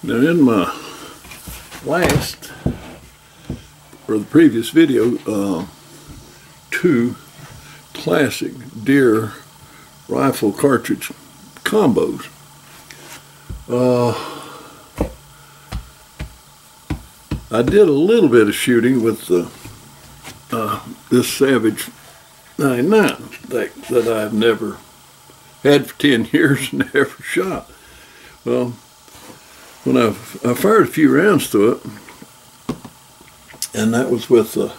Now in my last, or the previous video, uh, two classic deer rifle cartridge combos. Uh, I did a little bit of shooting with the, uh, this Savage 99 that, that I've never had for 10 years and never shot. Well, when I, I fired a few rounds through it, and that was with a,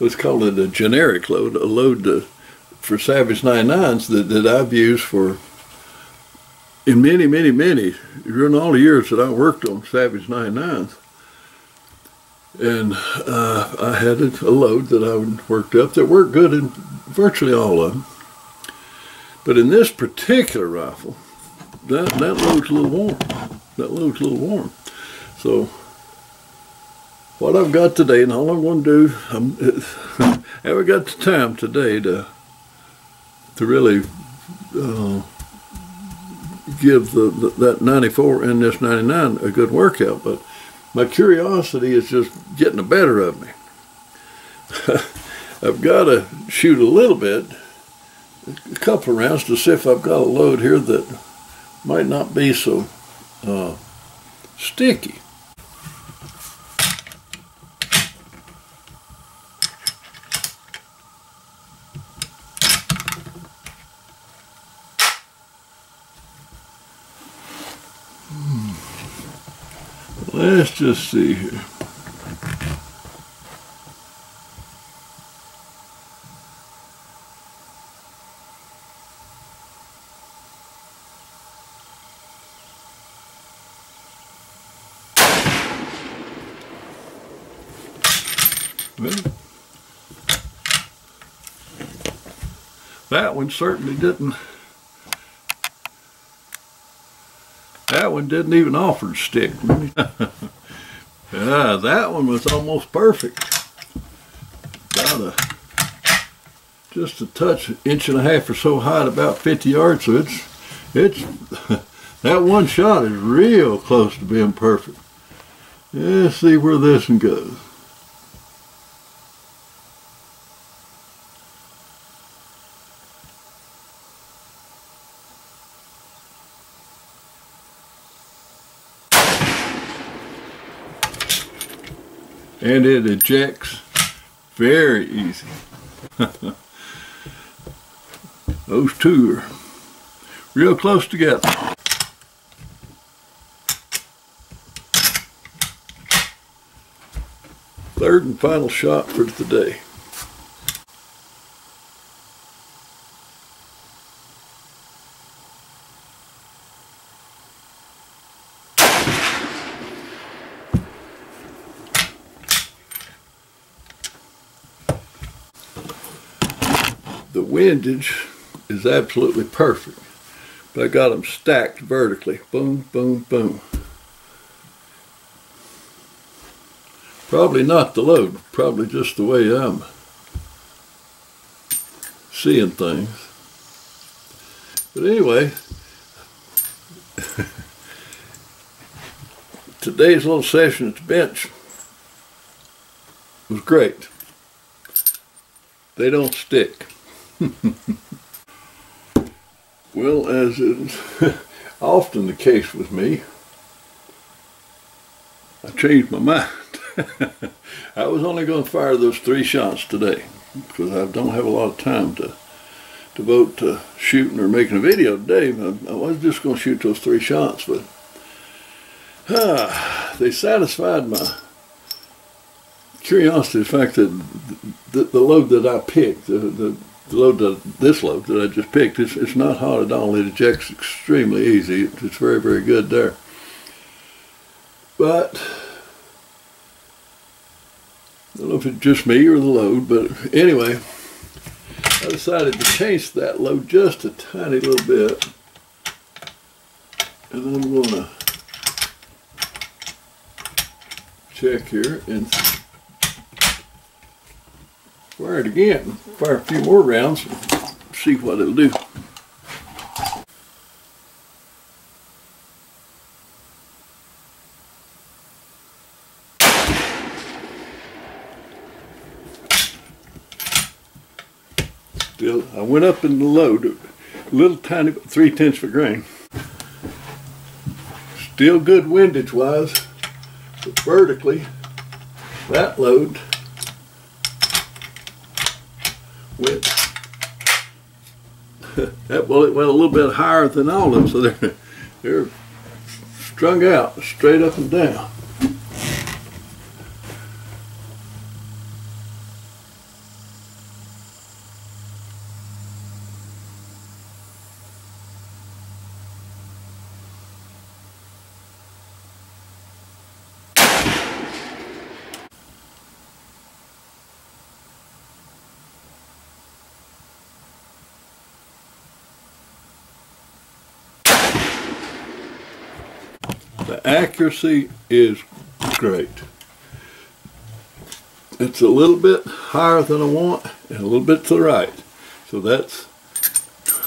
let's call it a generic load, a load to, for Savage 99s that, that I've used for, in many, many, many, during all the years that I worked on Savage 99s. And uh, I had a, load that I worked up that worked good in virtually all of them. But in this particular rifle, that, that load's a little warm. That looks a little warm. So what I've got today, and all I'm going to do, I'm, I haven't got the time today to to really uh, give the, the, that 94 and this 99 a good workout, but my curiosity is just getting the better of me. I've got to shoot a little bit, a couple rounds to see if I've got a load here that might not be so uh, sticky. Hmm. Let's just see here. Well, that one certainly didn't. That one didn't even offer to stick. yeah, that one was almost perfect. Got a just a touch, inch and a half or so high, about 50 yards. So it's it's that one shot is real close to being perfect. Let's see where this one goes. And it ejects very easy. Those two are real close together. Third and final shot for the windage is absolutely perfect. But I got them stacked vertically. Boom, boom, boom. Probably not the load, probably just the way I'm seeing things. But anyway, today's little session at the bench was great. They don't stick. well, as is often the case with me, I changed my mind. I was only going to fire those three shots today because I don't have a lot of time to devote to shooting or making a video today. I was just going to shoot those three shots, but ah, they satisfied my curiosity, the fact that the, the load that I picked, the, the the load that, this load that I just picked, it's, it's not hot at all. It ejects extremely easy. It's very, very good there. But, I don't know if it's just me or the load, but anyway, I decided to change that load just a tiny little bit. And I'm going to check here and Fire it again. Fire a few more rounds see what it'll do. Still, I went up in the load, a little tiny, three tenths of a grain. Still good windage wise, but vertically, that load that bullet went a little bit higher than all of them, so they're, they're strung out straight up and down. The accuracy is great. It's a little bit higher than I want and a little bit to the right. So that's,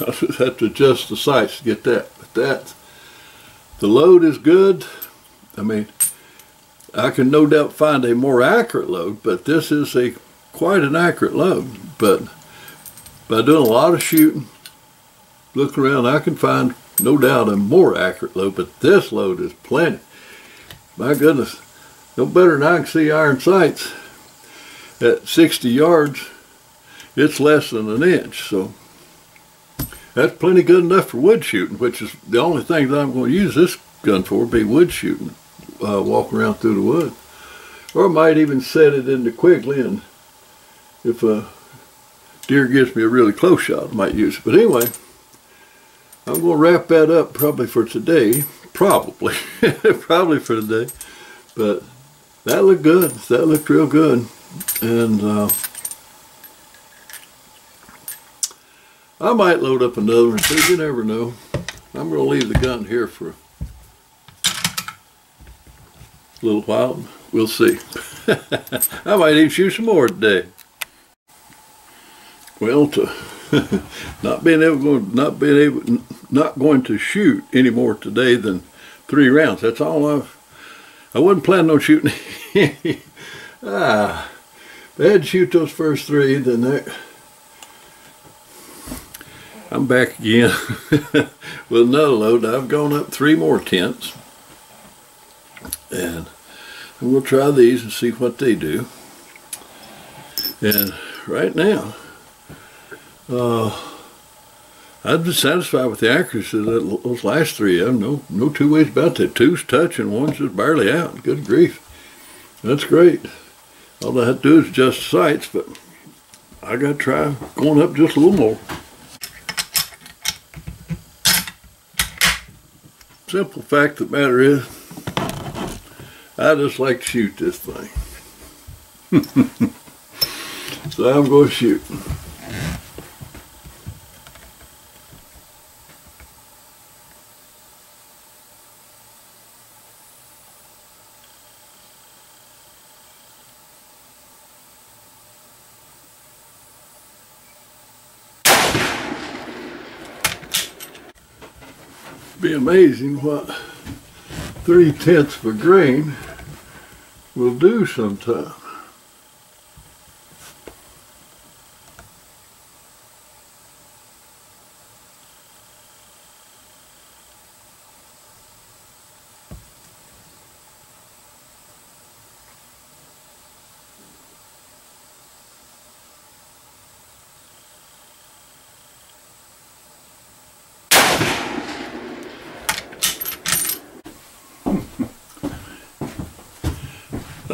I just have to adjust the sights to get that. But that, the load is good. I mean, I can no doubt find a more accurate load, but this is a quite an accurate load. But by doing a lot of shooting, looking around, I can find no doubt a more accurate load, but this load is plenty. My goodness, no better than I can see iron sights at 60 yards. It's less than an inch, so that's plenty good enough for wood shooting, which is the only thing that I'm going to use this gun for, be wood shooting, uh, walking around through the wood. Or I might even set it into Quigley, and if a deer gives me a really close shot, I might use it. But anyway, I'm going to wrap that up probably for today. Probably. probably for today. But that looked good. That looked real good. And uh, I might load up another one too. You never know. I'm going to leave the gun here for a little while. We'll see. I might even shoot some more today. Well, to not being able not being able not going to shoot any more today than three rounds. That's all I've I wasn't planning on shooting ah I had to shoot those first three then that I'm back again with another load. I've gone up three more tents, and to try these and see what they do and right now uh, I'd be satisfied with the accuracy of that, those last three of them. No, no two ways about that. Two's touching, one's just barely out. Good grief. That's great. All I have to do is adjust sights, but I got to try going up just a little more. Simple fact of the matter is, I just like to shoot this thing. so I'm going to shoot. Be amazing what three tenths of a grain will do sometime.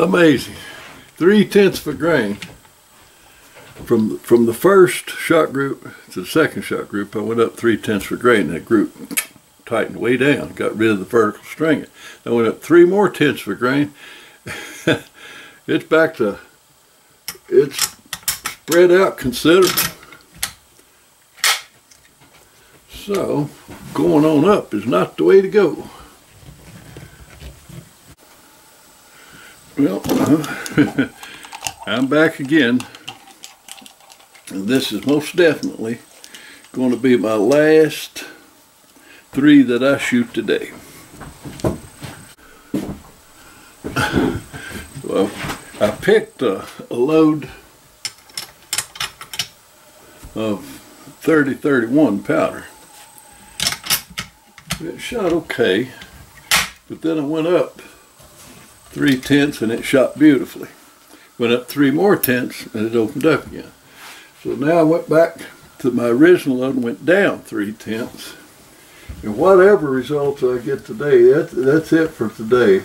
Amazing. Three tenths of a grain. From, from the first shot group to the second shot group, I went up three tenths of a grain. That group tightened way down, got rid of the vertical string. I went up three more tenths of a grain. it's back to, it's spread out considerably. So, going on up is not the way to go. Well, uh, I'm back again. And this is most definitely going to be my last three that I shoot today. Well, I picked a, a load of 3031 powder. It shot okay, but then I went up three tenths and it shot beautifully. Went up three more tenths and it opened up again. So now I went back to my original and went down three tenths. And whatever results I get today, that's, that's it for today.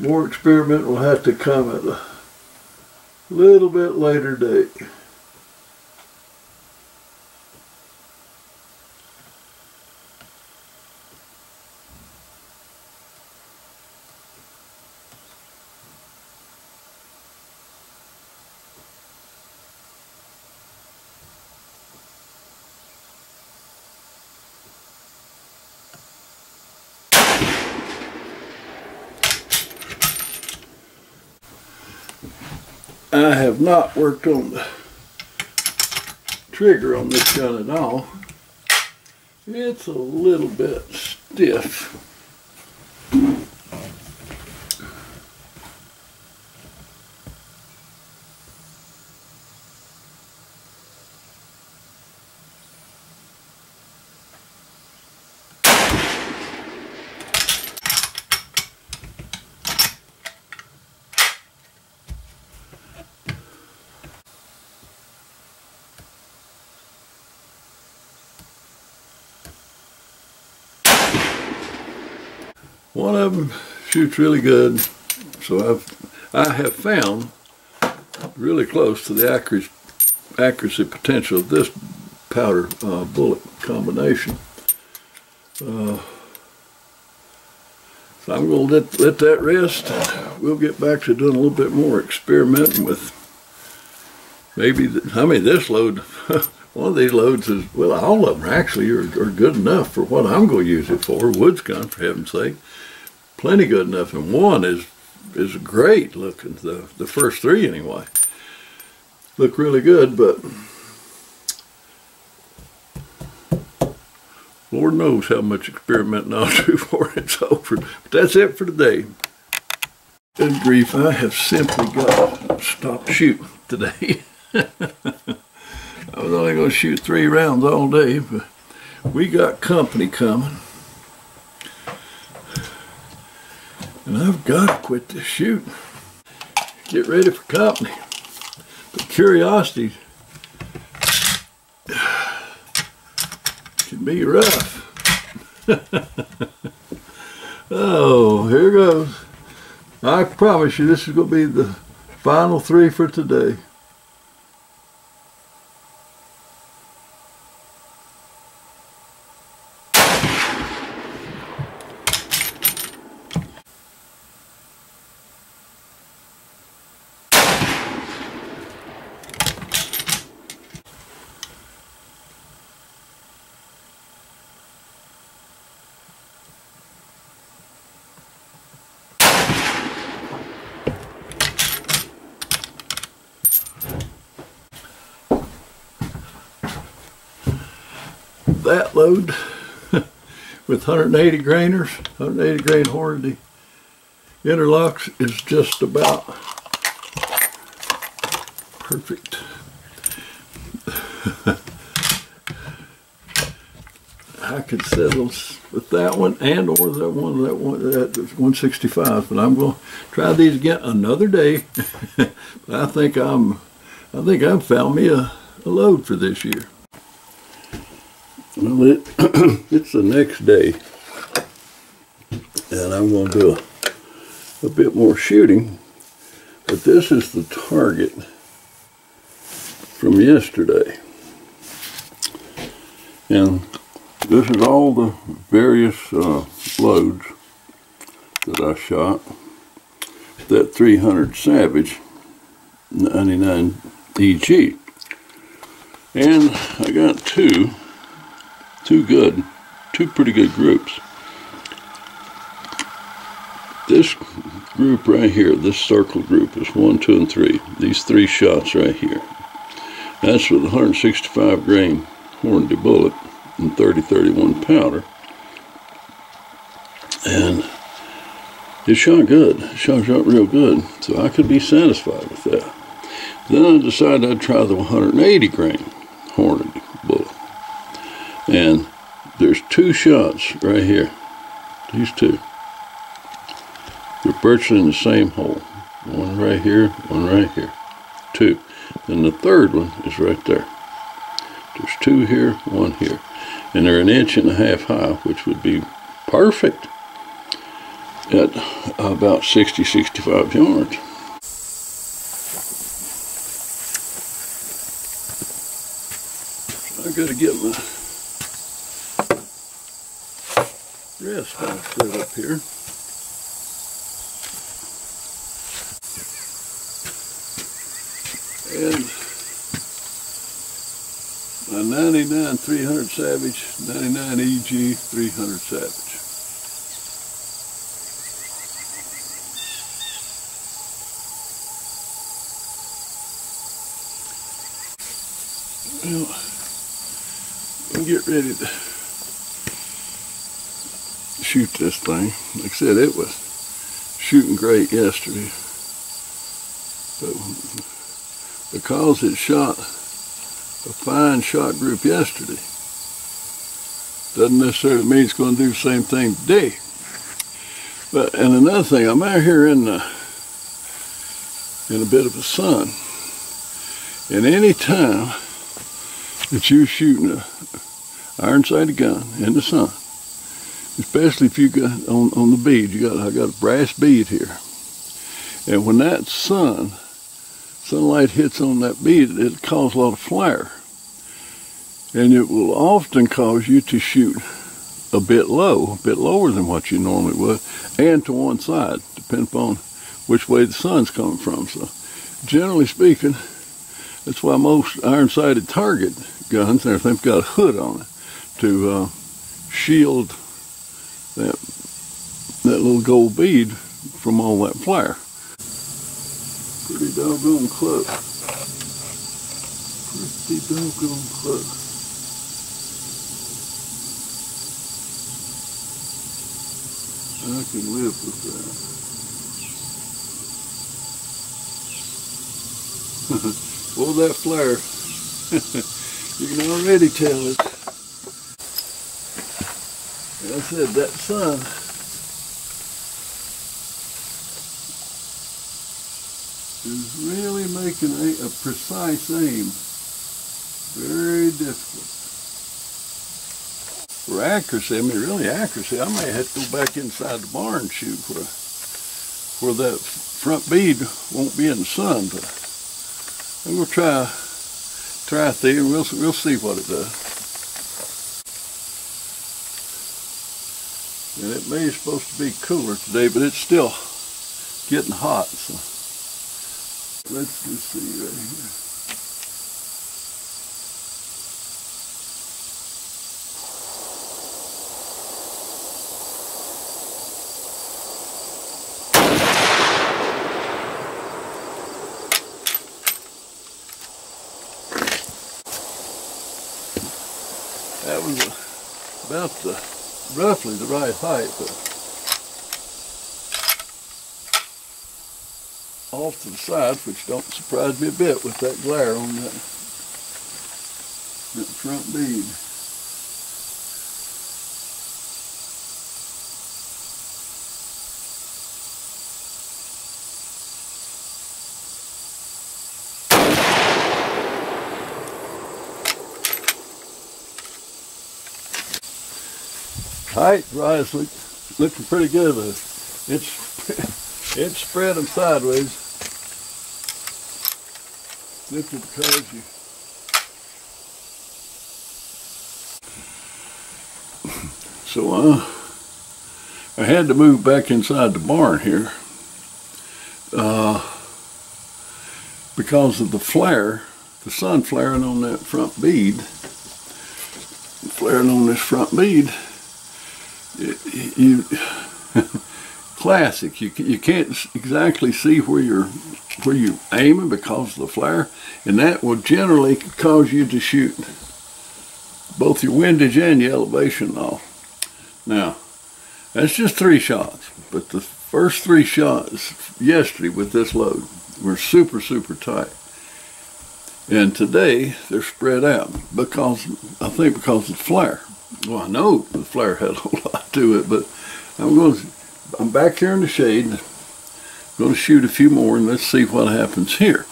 More experiment will have to come at a little bit later date. I have not worked on the trigger on this gun at all. It's a little bit stiff. One of them shoots really good, so I've I have found really close to the accuracy, accuracy potential of this powder uh, bullet combination. Uh, so I'm going to let, let that rest. We'll get back to doing a little bit more experimenting with maybe, the, I mean, this load, one of these loads is, well, all of them actually are, are good enough for what I'm going to use it for, Woods gun, for heaven's sake plenty good enough, and one is is great looking. The the first three anyway look really good, but Lord knows how much experimenting I'll do before it's over. But that's it for today. Good grief, I have simply got to stop shooting today. I was only going to shoot three rounds all day, but we got company coming. And I've got to quit this shoot. Get ready for company. But curiosity can be rough. oh, here goes. I promise you this is going to be the final three for today. that load with 180 grainers, 180 grain Hornady interlocks is just about perfect. I could settle with that one and or that one that one that 165, but I'm going to try these again another day. I think I'm I think I've found me a, a load for this year. Well, it, it's the next day, and I'm going to do a, a bit more shooting, but this is the target from yesterday. And this is all the various uh, loads that I shot. That 300 Savage 99 EG. And I got two two good, two pretty good groups. This group right here, this circle group is one, two, and three. These three shots right here. That's with 165 grain Hornady bullet and 30-31 powder. And it shot good. It shot, shot real good. So I could be satisfied with that. Then I decided I'd try the 180 grain Hornady bullet. And there's two shots right here. These two. They're virtually in the same hole. One right here, one right here. Two. And the third one is right there. There's two here, one here. And they're an inch and a half high, which would be perfect at about 60, 65 yards. I gotta get my rest all set up here. And my 99 300 Savage, 99 EG 300 Savage. We'll get ready to shoot this thing. Like I said, it was shooting great yesterday. But because it shot a fine shot group yesterday, doesn't necessarily mean it's going to do the same thing today. But and another thing, I'm out here in the, in a bit of a sun, and any time that you're shooting a iron sighted gun in the sun, especially if you got on, on the bead, you got I got a brass bead here. And when that sun, sunlight hits on that bead, it causes a lot of flare. And it will often cause you to shoot a bit low, a bit lower than what you normally would, and to one side, depending upon which way the sun's coming from. So generally speaking, that's why most iron-sighted target guns and everything's got a hood on it to uh, shield that that little gold bead from all that flare. Pretty doggone close. Pretty doggone close. I can live with that. well, that flare you can already tell it. Like I said, that sun is really making a, a precise aim very difficult. For accuracy, I mean really accuracy, I may have to go back inside the barn and shoot where, where that front bead won't be in the sun, but I'm going to try try it there and we'll, we'll see what it does. And it may be supposed to be cooler today, but it's still getting hot. So let's just see right here. that was about the, roughly the right height, but off to the side, which don't surprise me a bit with that glare on that, that front bead. Height rise look, looking pretty good, but it's it's spreading sideways. Simply because you so uh, I had to move back inside the barn here uh, because of the flare, the sun flaring on that front bead, flaring on this front bead you classic. You you can't exactly see where you're where you're aiming because of the flare, and that will generally cause you to shoot both your windage and your elevation off. Now, that's just three shots, but the first three shots yesterday with this load were super super tight, And today they're spread out because I think because of the flare. Well, I know the flare had a whole lot to it, but I'm going. To, I'm back here in the shade. I'm Going to shoot a few more and let's see what happens here.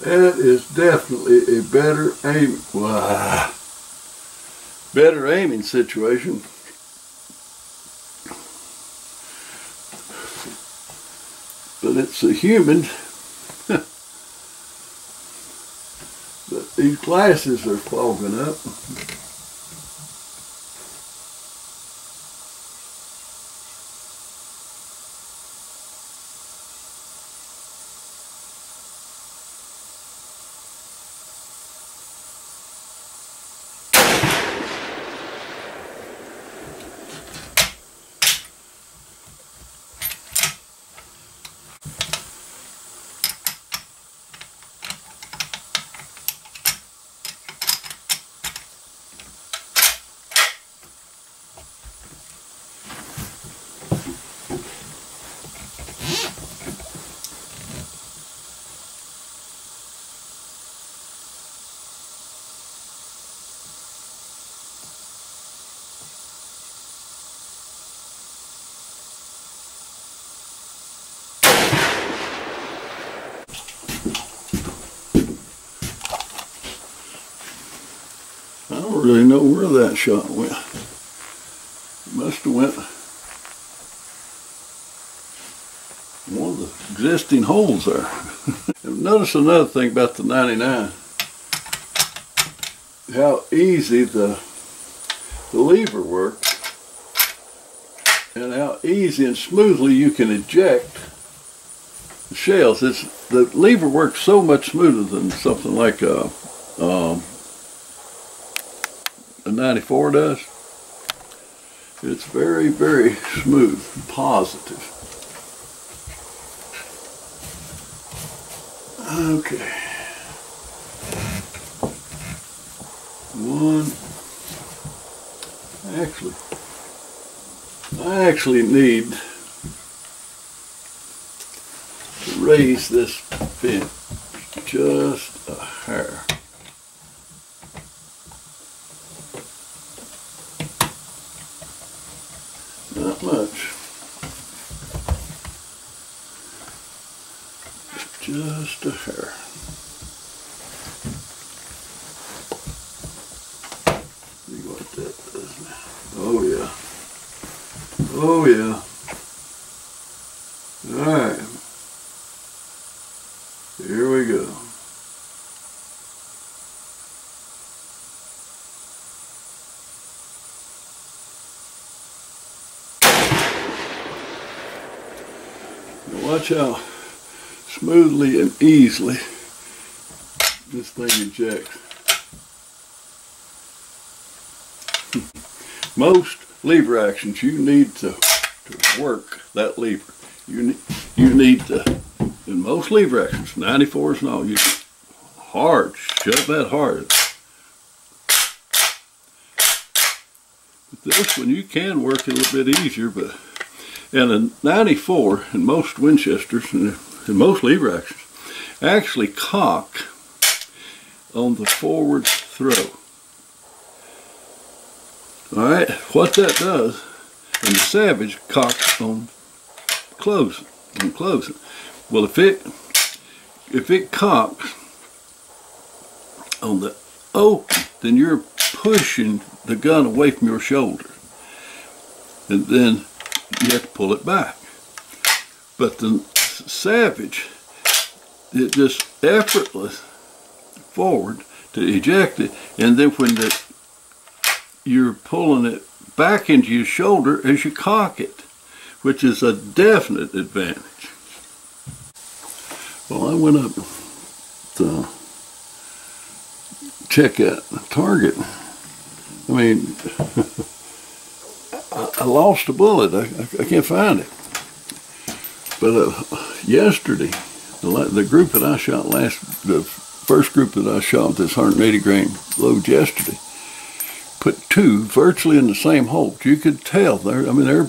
That is definitely a better aim. Better aiming situation. But it's a human. but these glasses are fogging up. I don't really where that shot went. Must have went one of the existing holes there. Notice another thing about the 99. How easy the, the lever works and how easy and smoothly you can eject the shells. It's, the lever works so much smoother than something like a, um, a 94 does. It's very, very smooth, positive. Okay. One. Actually, I actually need to raise this pin just a hair. Not much. Just a hair. See what that does now. Oh yeah. Oh yeah. Alright. Here we go. Now watch how smoothly and easily this thing ejects. Most lever actions, you need to, to work that lever. You need, you need to, in most lever actions, 94s and all, you hard, shove that hard. But this one, you can work a little bit easier, but and a 94 in most Winchesters and most lever actions actually cock on the forward throw. Alright, what that does, and the Savage cocks on closing, on closing. Well, if it, if it cocks on the open, then you're pushing the gun away from your shoulder. And then you have to pull it back. But the Savage, it just effortless forward to eject it, and then when the, you're pulling it back into your shoulder as you cock it, which is a definite advantage. Well, I went up to check out target. I mean, I, I lost a bullet. I, I, can't find it. But uh, yesterday, the, the group that I shot last, the first group that I shot this 180 grain load yesterday, put two virtually in the same hole. You could tell they're, I mean, they're,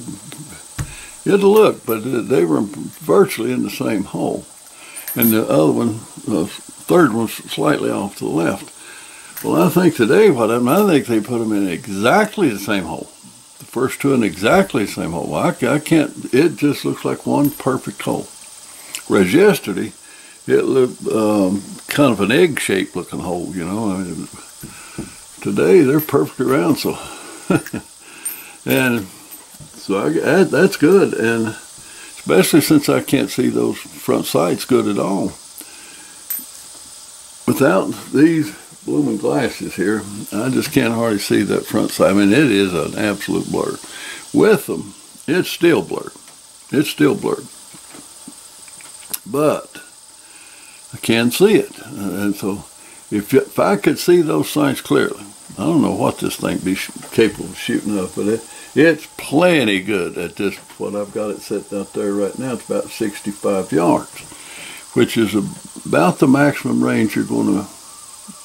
to look, but they were virtually in the same hole. And the other one, the third one's slightly off to the left. Well, I think today what I think they put them in exactly the same hole. First two in exactly the same hole. Well, I, I can't, it just looks like one perfect hole. Whereas yesterday, it looked um, kind of an egg-shaped looking hole, you know. I mean, today they're perfectly round, so and so I, that, that's good, and especially since I can't see those front sights good at all. Without these blooming glasses here, I just can't hardly see that front side. I mean, it is an absolute blur. With them, it's still blurred. It's still blurred. But I can see it. Uh, and so if, if I could see those signs clearly, I don't know what this thing be capable of shooting up, but it, it's plenty good at this, what I've got it set out there right now. It's about 65 yards, which is about the maximum range you're going to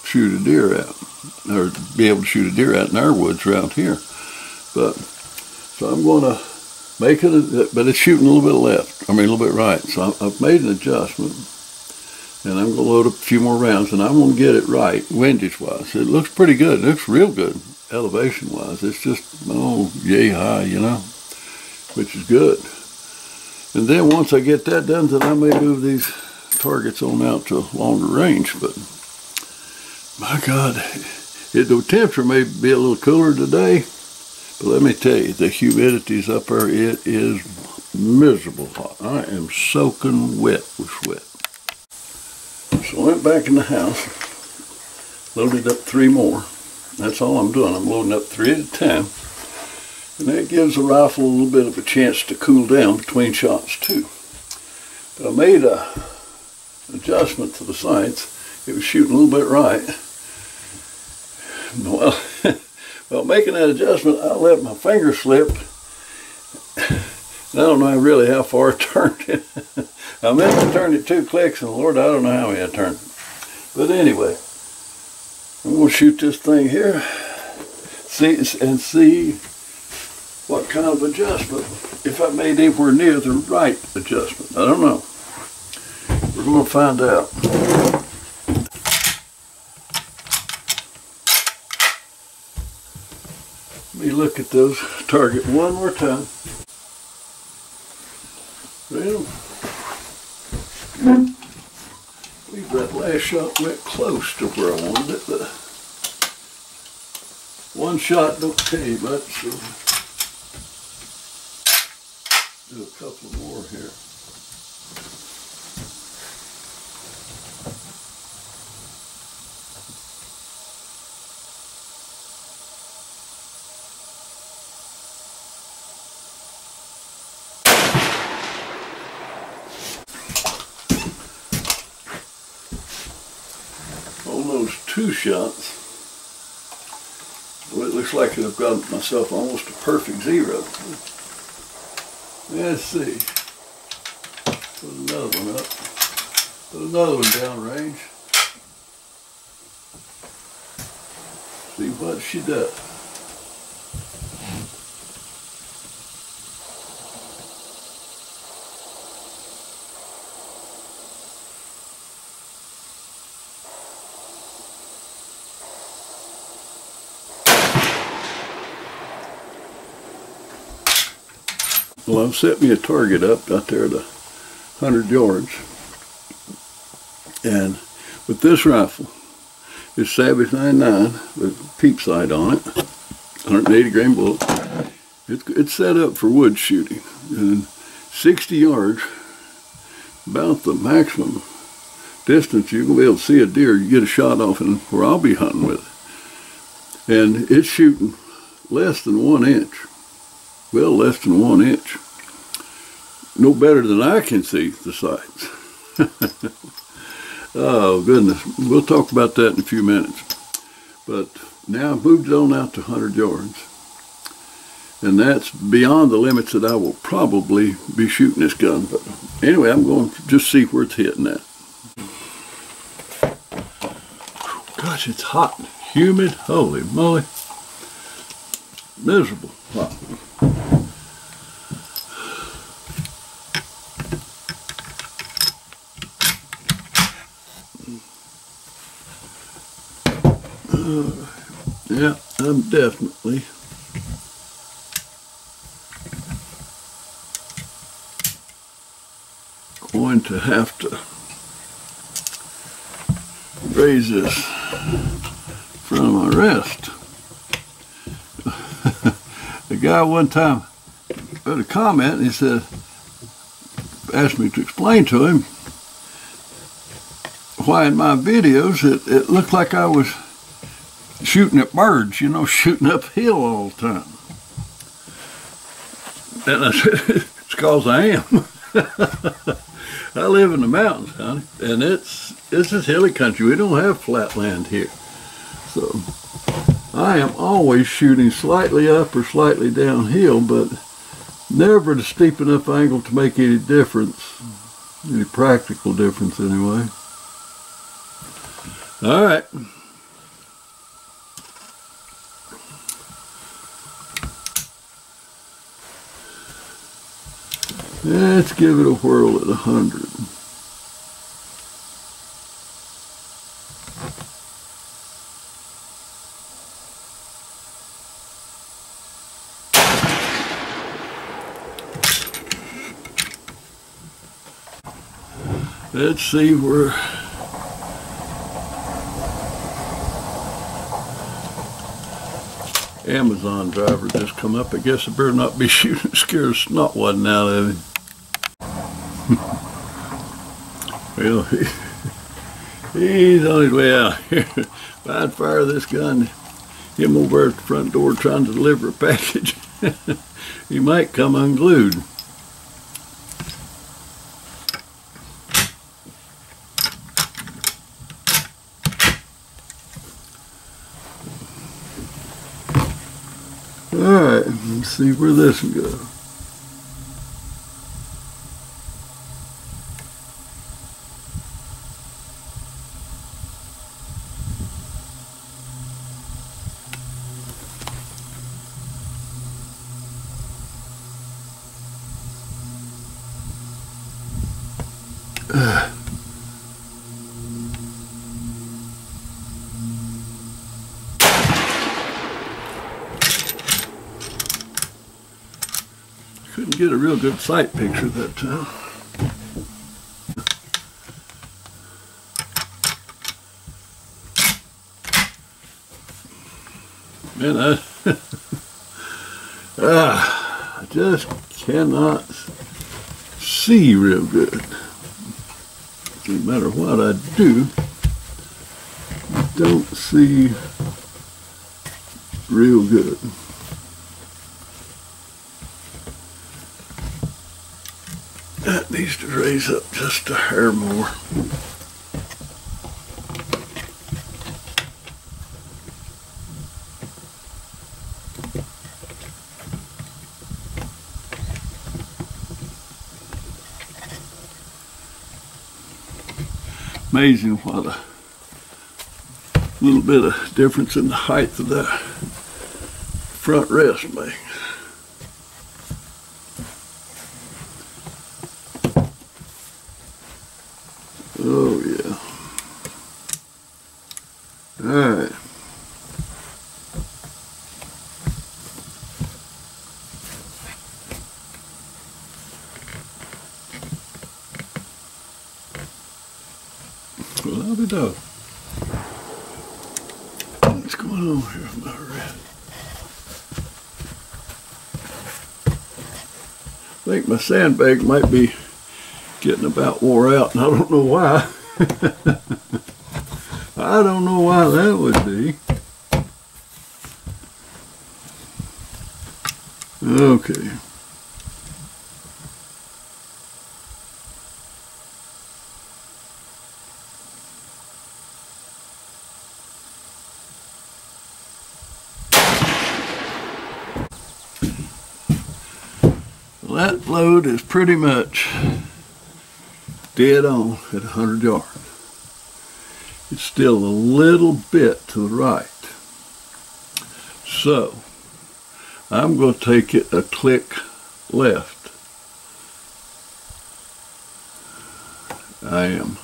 shoot a deer at, or be able to shoot a deer at in our woods around here. But, so I'm going to make it, a, but it's shooting a little bit left, I mean a little bit right. So I've made an adjustment and I'm going to load a few more rounds, and I'm going to get it right, windage wise. It looks pretty good. It looks real good, elevation wise. It's just, oh, yay high, you know, which is good. And then once I get that done, then I may move these targets on out to longer range. But my God, it, the temperature may be a little cooler today, but let me tell you, the humidity's up there. It is miserable hot. I am soaking wet with sweat. So I went back in the house, loaded up three more. That's all I'm doing. I'm loading up three at a time. And that gives the rifle a little bit of a chance to cool down between shots too. But I made a adjustment to the sights. It was shooting a little bit right. Well, well making that adjustment, I let my finger slip. I don't know really how far I turned it. I meant to turn it two clicks, and Lord, I don't know how I turned it. But anyway, I'm going to shoot this thing here, see and see what kind of adjustment, if I made anywhere near the right adjustment. I don't know. We're going to find out. Me look at those target one more time. Well, believe that last shot went close to where I wanted it, but one shot don't tell you much, so do a couple more here. Almost two shots. Well, it looks like I've got myself almost a perfect zero. Let's see. Put another one up. Put another one downrange. See what she does. I've set me a target up out there at 100 yards. And with this rifle, it's Savage 99 with peep sight on it, 180 grain bullet. It's, it's set up for wood shooting. And 60 yards, about the maximum distance going to be able to see a deer, you get a shot off and where I'll be hunting with it. And it's shooting less than one inch well less than one inch. No better than I can see the sights. oh goodness, we'll talk about that in a few minutes. But now I've moved it on out to 100 yards. And that's beyond the limits that I will probably be shooting this gun. But anyway, I'm going to just see where it's hitting at. Gosh, it's hot humid. Holy moly. Miserable hot. Uh, yeah, I'm definitely going to have to raise this from my wrist. the guy one time put a comment and he said, asked me to explain to him why in my videos it, it looked like I was shooting at birds, you know, shooting uphill all the time. And I said, it's because I am. I live in the mountains, honey, and it's it's just hilly country. We don't have flat land here. So I am always shooting slightly up or slightly downhill, but never at a steep enough angle to make any difference, any practical difference anyway. All right. Let's give it a whirl at 100. Let's see where Amazon driver just come up. I guess I better not be shooting scare the snot one out of him. Well, he, he's on his way out here. If I'd fire this gun, him over at the front door trying to deliver a package, he might come unglued. All right, let's see where this will go. Couldn't get a real good sight picture that time. Man, I, ah, I just cannot see real good. No matter what I do, I don't see real good. That needs to raise up just a hair more. Amazing what a little bit of difference in the height of that front rest makes. Oh yeah. All right. Well, I'll be done. What's going on here with my red? I think my sandbag might be getting about wore out, and I don't know why. I don't know why that would be. Okay. Load is pretty much dead on at 100 yards. It's still a little bit to the right. So, I'm going to take it a click left. I am.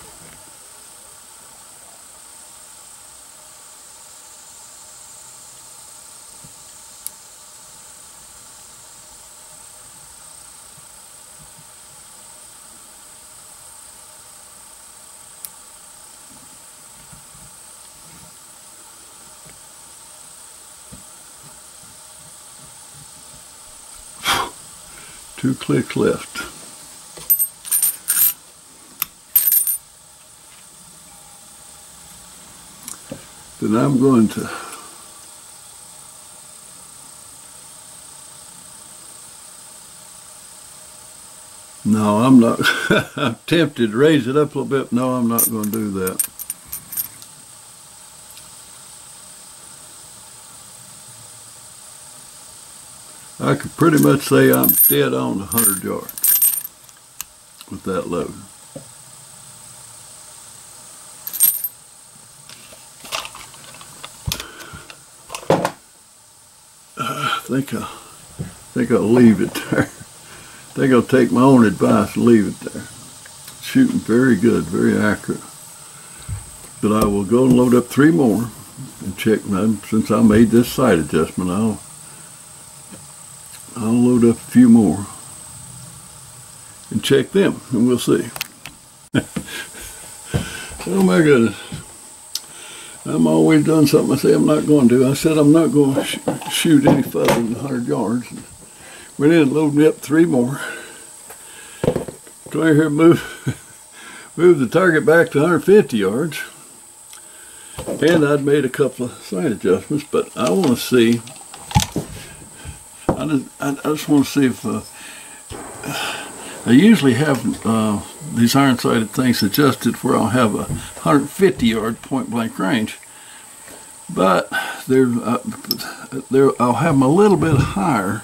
Two clicks left. Then I'm going to No, I'm not. I'm tempted to raise it up a little bit. No, I'm not going to do that. I could pretty much say I'm dead on 100 yards with that load. I think I'll, think I'll leave it there. I think I'll take my own advice and leave it there. Shooting very good, very accurate. But I will go and load up three more and check my, since I made this sight adjustment, I'll load up a few more and check them and we'll see. oh my goodness. I'm always done something I say I'm not going to. I said I'm not going to sh shoot any further than 100 yards. Went in and loaded up three more. Come here, move, move the target back to 150 yards. And I'd made a couple of sight adjustments, but I want to see I just, I, just want to see if uh, I usually have uh, these iron sighted things adjusted where I'll have a 150 yard point blank range, but there, uh, there I'll have them a little bit higher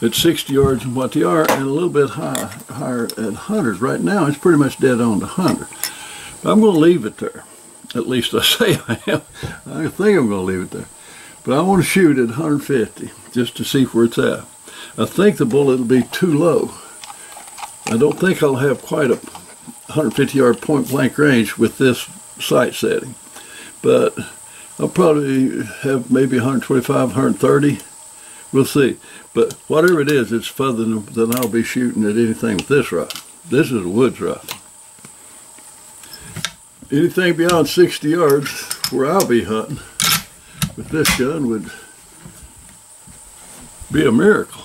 at 60 yards than what they are, and a little bit high, higher at hundreds. Right now, it's pretty much dead on to 100. But I'm going to leave it there. At least I say I am. I think I'm going to leave it there. But I want to shoot at 150 just to see where it's at. I think the bullet will be too low. I don't think I'll have quite a 150 yard point blank range with this sight setting. But I'll probably have maybe 125, 130. We'll see. But whatever it is, it's further than, I'll be shooting at anything with this rifle. This is a woods rifle. Anything beyond 60 yards where I'll be hunting with this gun would be a miracle.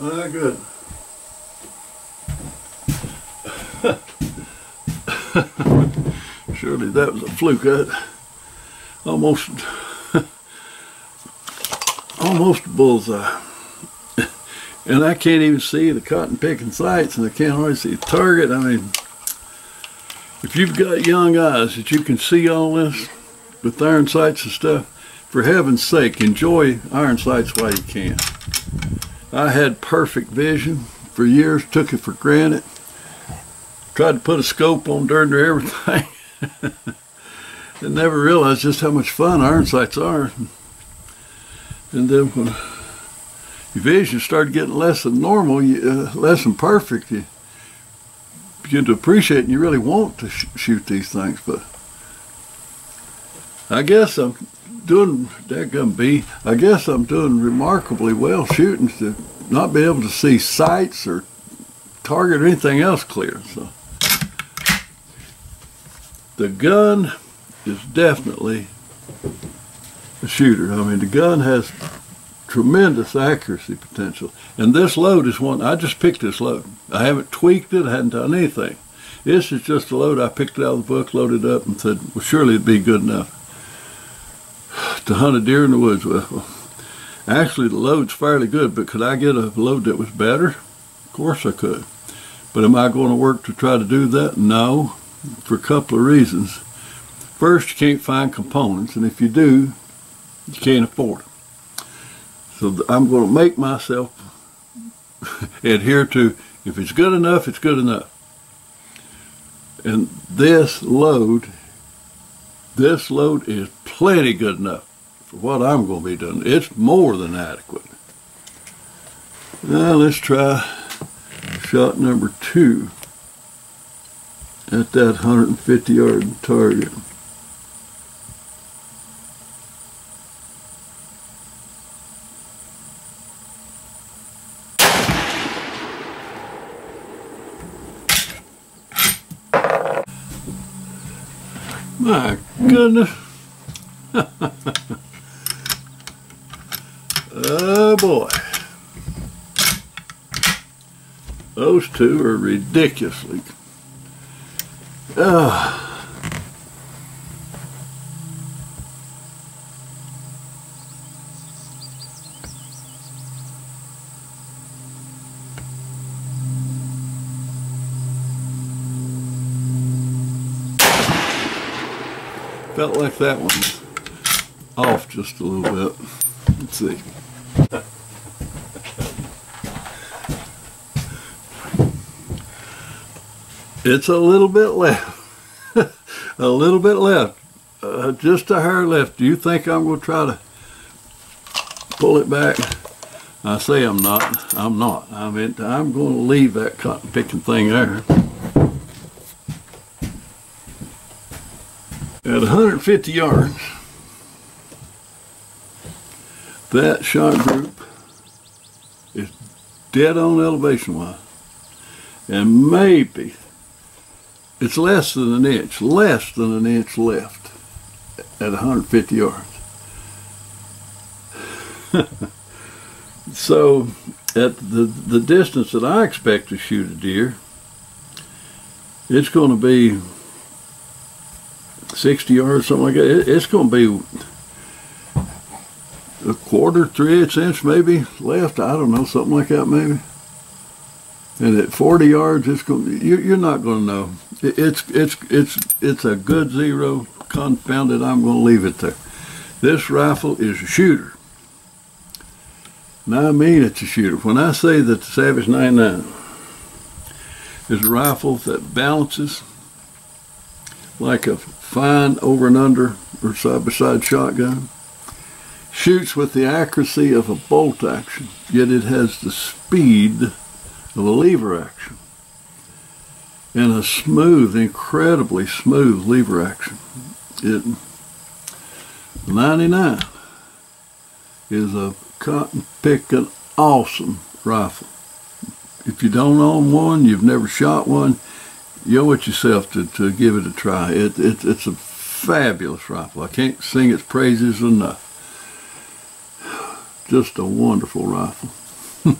Ah, good. Surely that was a fluke. I almost, almost bullseye. and I can't even see the cotton picking sights, and I can't hardly see the target. I mean, if you've got young eyes that you can see all this with iron sights and stuff, for heaven's sake, enjoy iron sights while you can. I had perfect vision for years, took it for granted. Tried to put a scope on near everything. and never realized just how much fun iron sights are. And then when your vision started getting less than normal, you, uh, less than perfect, you begin to appreciate and you really want to sh shoot these things. But I guess I'm doing, gonna be, I guess I'm doing remarkably well shooting to not be able to see sights or target or anything else clear. So the gun is definitely a shooter. I mean, the gun has tremendous accuracy potential. And this load is one, I just picked this load. I haven't tweaked it, I hadn't done anything. This is just a load I picked out of the book, loaded up, and said, well, surely it'd be good enough to hunt a deer in the woods with. Well, actually, the load's fairly good, but could I get a load that was better? Of course I could. But am I going to work to try to do that? No, for a couple of reasons. First, you can't find components, and if you do, you can't afford them. So I'm going to make myself adhere to if it's good enough, it's good enough. And this load, this load is plenty good enough for what I'm going to be doing. It's more than adequate. Now let's try shot number two at that 150 yard target. Goodness. oh boy. Those two are ridiculously. Uh, felt like that one's off just a little bit. Let's see. It's a little bit left. a little bit left. Uh, just a hair left. Do you think I'm going to try to pull it back? I say I'm not. I'm not. I mean, I'm going to leave that cotton picking thing there. At 150 yards, that shot group is dead on elevation wise. And maybe it's less than an inch, less than an inch left at 150 yards. so at the, the distance that I expect to shoot a deer, it's going to be 60 yards, something like that. It, it's going to be a quarter, three eighths inch maybe left. I don't know, something like that maybe. And at 40 yards, it's going. You, you're not going to know. It, it's it's it's it's a good zero. Confounded, I'm going to leave it there. This rifle is a shooter. Now I mean it's a shooter. When I say that the Savage 99 is a rifle that balances like a fine over and under or side by side shotgun, shoots with the accuracy of a bolt action, yet it has the speed of a lever action and a smooth, incredibly smooth lever action. It 99 is a cotton picking awesome rifle. If you don't own one, you've never shot one, you owe it yourself to, to give it a try. It, it, it's a fabulous rifle. I can't sing its praises enough. Just a wonderful rifle.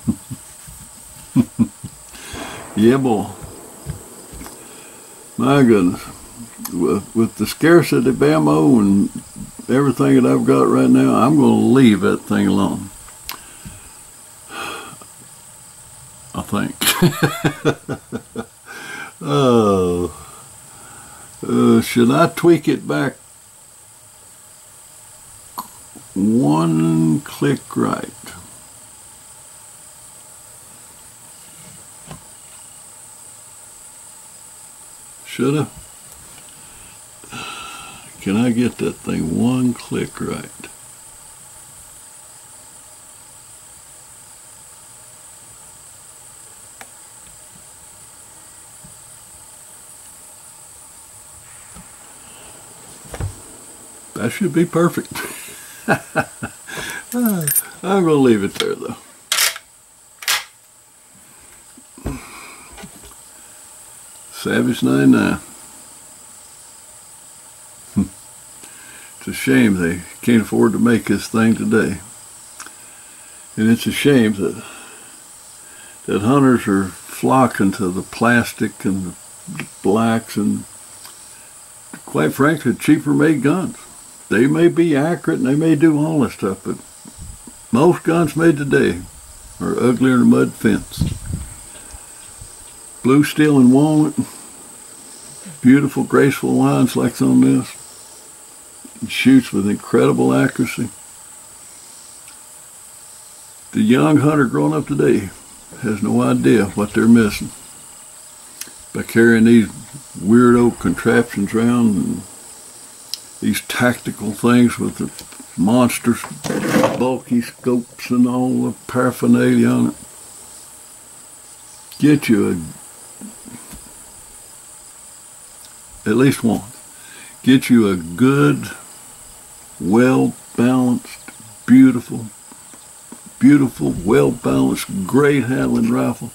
yeah, boy. My goodness. With, with the scarcity of ammo and everything that I've got right now, I'm going to leave that thing alone. I think. Oh. Uh, should I tweak it back one click right? Should I? Can I get that thing one click right? That should be perfect. I'm going to leave it there though. Savage 99. it's a shame they can't afford to make this thing today. And it's a shame that that hunters are flocking to the plastic and the blacks and quite frankly cheaper made guns. They may be accurate and they may do all this stuff, but most guns made today are uglier than a mud fence. Blue steel and walnut, beautiful graceful lines like on this. It shoots with incredible accuracy. The young hunter growing up today has no idea what they're missing by carrying these weirdo contraptions around these tactical things with the monsters, bulky scopes and all the paraphernalia on it. Get you a, at least one, get you a good, well balanced, beautiful, beautiful, well balanced, great handling rifle.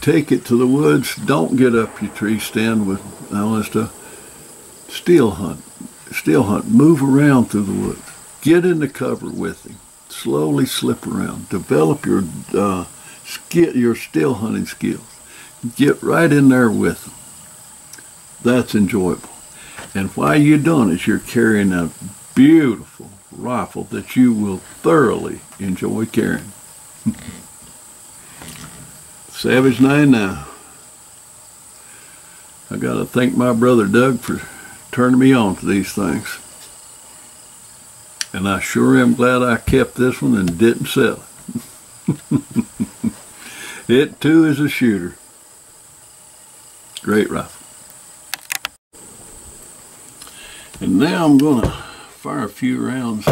Take it to the woods. Don't get up your tree stand with all that stuff. Still hunt. Still hunt. Move around through the woods. Get in the cover with him. Slowly slip around. Develop your uh, skill, your still hunting skills. Get right in there with them. That's enjoyable. And while you're doing it, you're carrying a beautiful rifle that you will thoroughly enjoy carrying. Savage 9 now. I got to thank my brother Doug for turning me on to these things. And I sure am glad I kept this one and didn't sell it. it too is a shooter. Great rifle. And now I'm going to fire a few rounds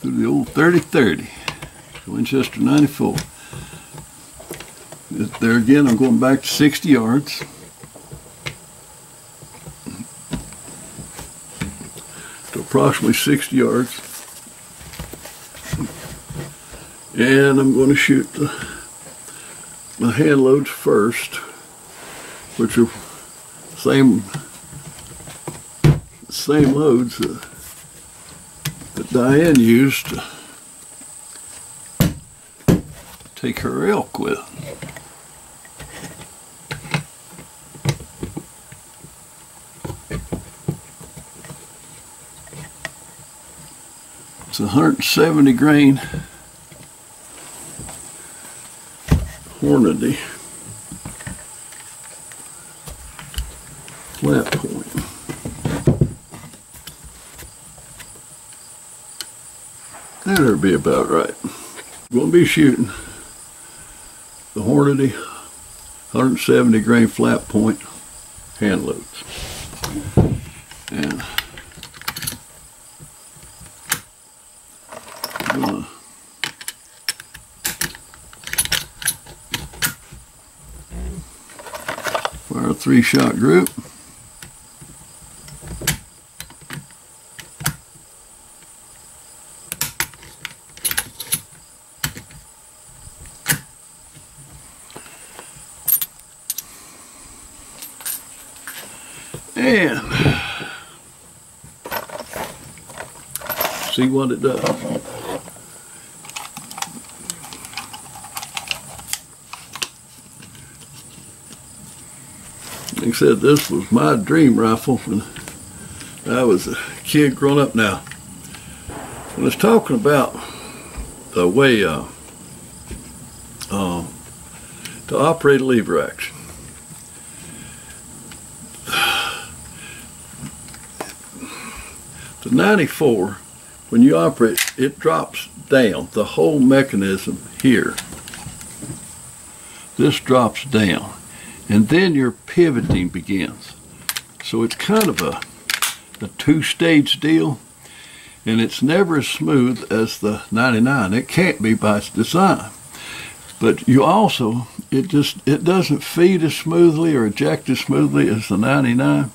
through the old 30-30, Winchester 94. There again, I'm going back to 60 yards. To approximately 60 yards. And I'm going to shoot the, my hand loads first, which are same same loads uh, that Diane used to take her elk with. It's 170 grain Hornady flat point. That'll be about right. To be shooting the Hornady 170 grain flat point hand. And for a three shot group. And see what it does. Said, this was my dream rifle when I was a kid growing up now. When it's talking about the way uh, uh, to operate a lever action. The 94, when you operate, it drops down. The whole mechanism here, this drops down and then your pivoting begins. So it's kind of a, a two-stage deal, and it's never as smooth as the 99. It can't be by its design. But you also, it just, it doesn't feed as smoothly or eject as smoothly as the 99.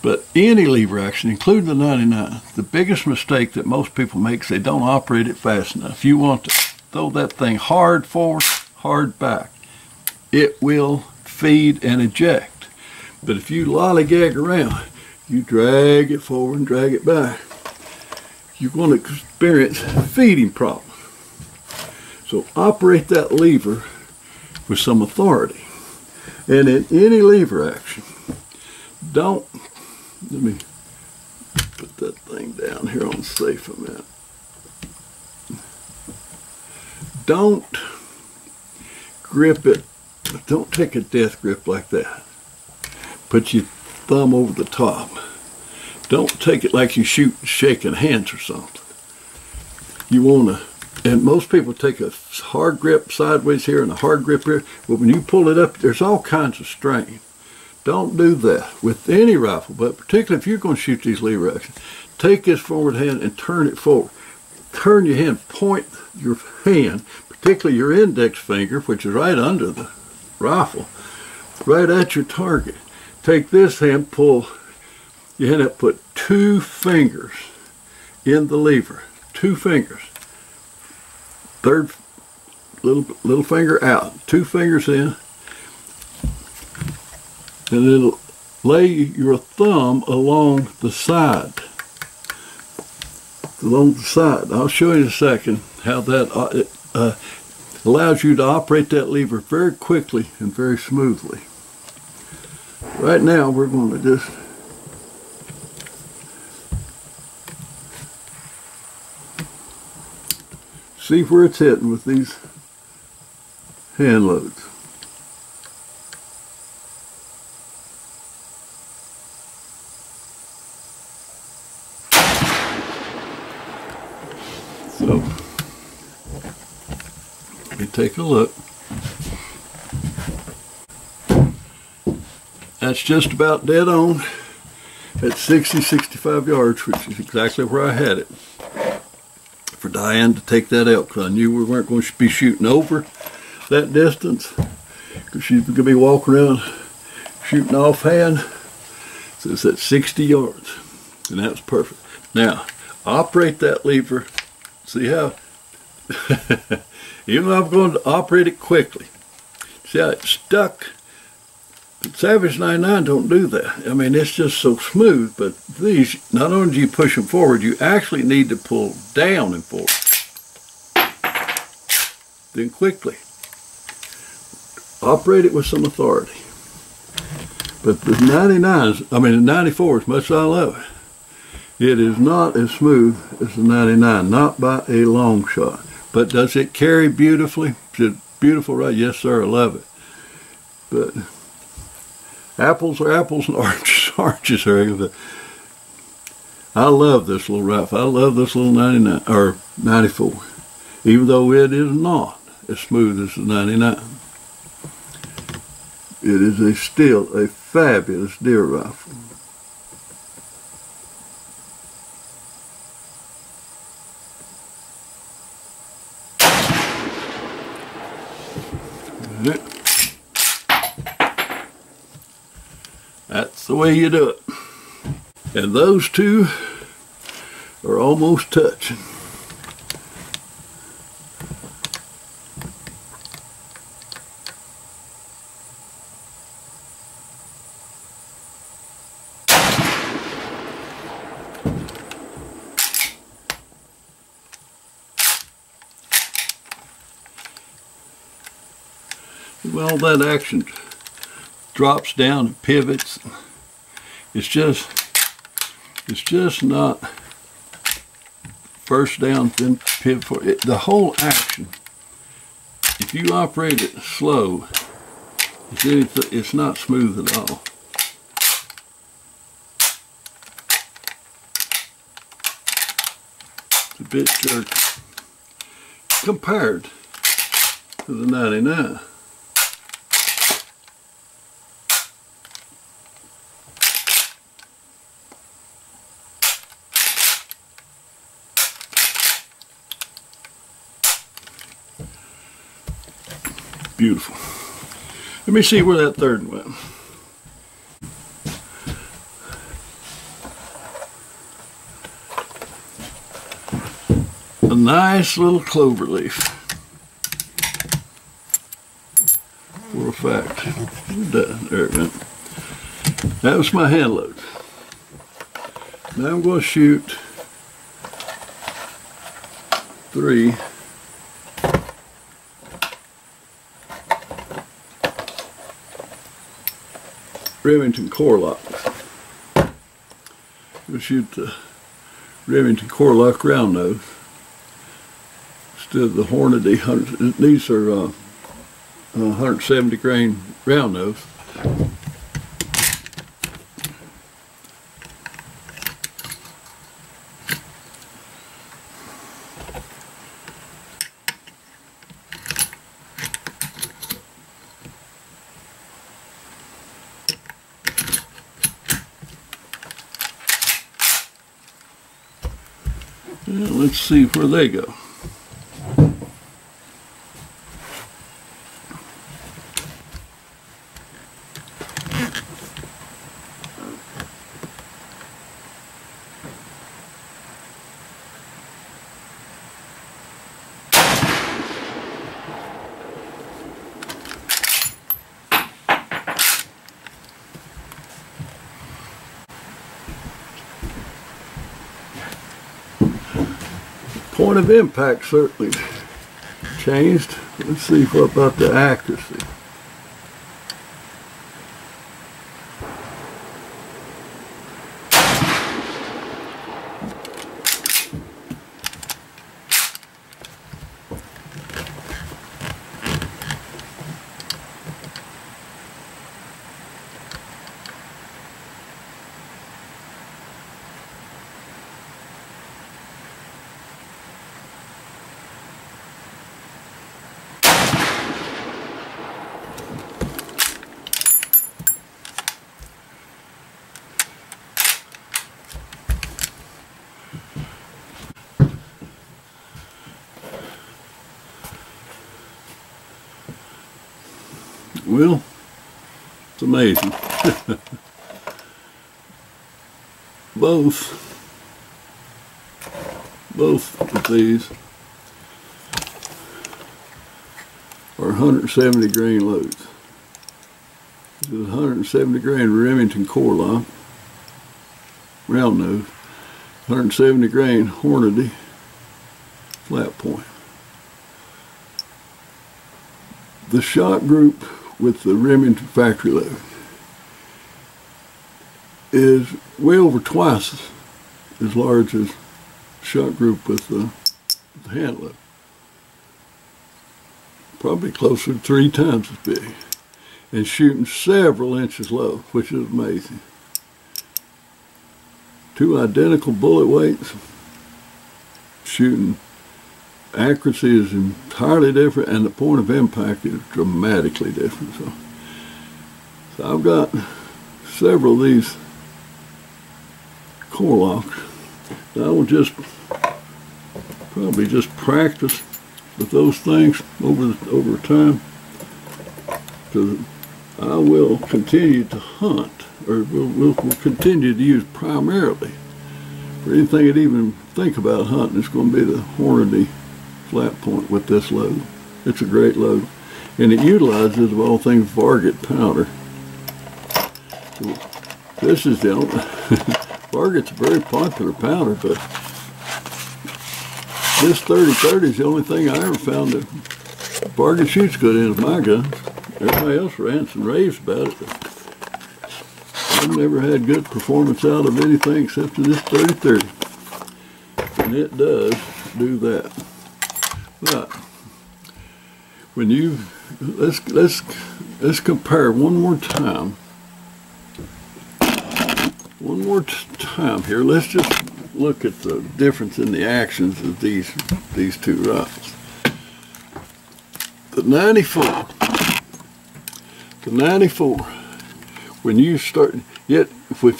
But any lever action, including the 99, the biggest mistake that most people make is they don't operate it fast enough. You want to throw that thing hard forward, hard back. It will feed, and eject. But if you lollygag around, you drag it forward and drag it back, you're going to experience feeding problems. So operate that lever with some authority. And in any lever action, don't, let me put that thing down here on safe a minute. Don't grip it, don't take a death grip like that. Put your thumb over the top. Don't take it like you shoot shaking hands or something. You want to, and most people take a hard grip sideways here and a hard grip here, but when you pull it up, there's all kinds of strain. Don't do that with any rifle, but particularly if you're going to shoot these lever actions. Take this forward hand and turn it forward. Turn your hand, point your hand, particularly your index finger, which is right under the rifle, right at your target. Take this hand, pull your hand up, put two fingers in the lever, two fingers. Third little little finger out, two fingers in, and it'll lay your thumb along the side. Along the side. I'll show you in a second how that uh, uh, allows you to operate that lever very quickly and very smoothly. Right now we're going to just see where it's hitting with these hand loads. Take a look. That's just about dead on at 60, 65 yards, which is exactly where I had it. For Diane to take that out, because I knew we weren't going to be shooting over that distance, because she's going to be walking around shooting offhand. So it's at 60 yards, and that's perfect. Now, operate that lever. See how, even though I'm going to operate it quickly, see how it's stuck Savage 99 don't do that. I mean, it's just so smooth, but these, not only do you push them forward, you actually need to pull down and forward. Then quickly. Operate it with some authority. But the 99s, I mean the 94s, much as I love it, it is not as smooth as the 99, not by a long shot. But does it carry beautifully? Is it beautiful, right? Yes, sir, I love it. But apples are apples and oranges oranges are I love this little rifle. I love this little 99 or 94, even though it is not as smooth as the 99. It is a still a fabulous deer rifle. That's the way you do it. And those two are almost touching. Well, that action drops down and pivots. It's just, it's just not first down, then pivot for it. The whole action, if you operate it slow, it's, anything, it's not smooth at all. It's a bit jerky compared to the 99. Beautiful. Let me see where that third went. A nice little clover leaf. For a fact. There it went. That was my hand load. Now I'm going to shoot three. Remington Core-Lokt. We'll shoot the Remington Core-Lokt round nose instead of the Hornady. These are uh, 170 grain round nose. let's see where they go. point of impact certainly changed. Let's see what about the accuracy. Well, it's amazing. both, both of these are 170 grain loads. This is 170 grain Remington Core-Lokt, round nose, 170 grain Hornady, flat point. The shot group with the Remington factory load is way over twice as large as shot group with the, the hand load. Probably closer to three times as big. And shooting several inches low, which is amazing. Two identical bullet weights, shooting accuracy is entirely different and the point of impact is dramatically different. So, so I've got several of these Core-Lokts. I will just probably just practice with those things over over time because I will continue to hunt or we'll, we'll, we'll continue to use primarily for anything that even think about hunting it's going to be the Hornady flat point with this load. It's a great load. And it utilizes, of all things, Varget powder. So this is the Varget's a very popular powder, but this 30-30 is the only thing I ever found that Varget shoots good in my gun. Everybody else rants and raves about it. I've never had good performance out of anything except for this 30-30. And it does do that. But when you let's let's let's compare one more time. One more time here. Let's just look at the difference in the actions of these these two rifles. The 94. The 94. When you start, yet if you,